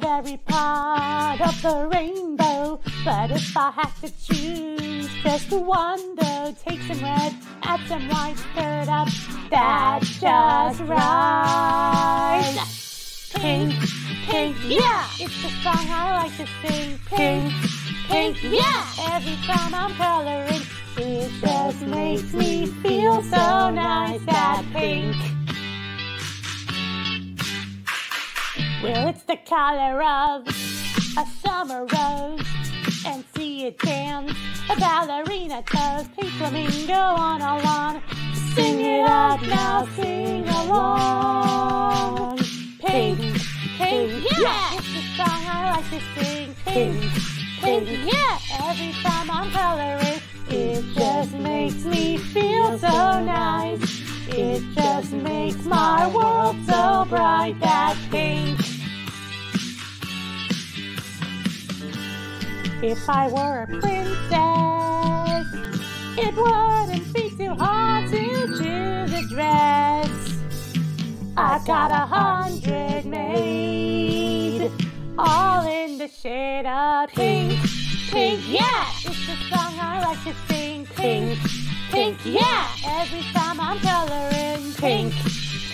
every part of the rainbow. But if I had to choose just one, though, take some red, add some white, stir it up. That's just right. Pink, pink, yeah, it's the song I like to sing. Pink, pink, yeah, every time I'm coloring, it just makes me feel so nice. That pink. Well, it's the color of a summer rose. And see it dance, a ballerina toes, pink flamingo on a lawn. Sing it up now, sing along. Pink, pink, yeah, it's the song I like to sing. Pink, pink, yeah, every time I'm coloring, it just makes me feel so nice. It just makes my world so bright that pink. If I were a princess, it wouldn't be too hard to choose a dress. I've got a hundred made, all in the shade of pink. Pink, yeah, it's the song I like to sing. Pink, pink, yeah, every time I'm coloring. Pink,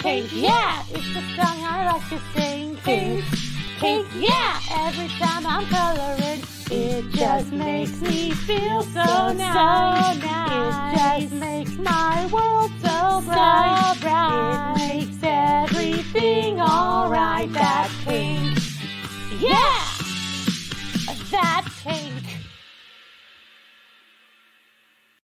pink, yeah, it's the song I like to sing. Pink, pink, yeah, every time I'm coloring. It just makes me feel so, so nice. Nice. It just makes my world so bright. So bright. It makes everything alright. That pink. Yeah! That pink.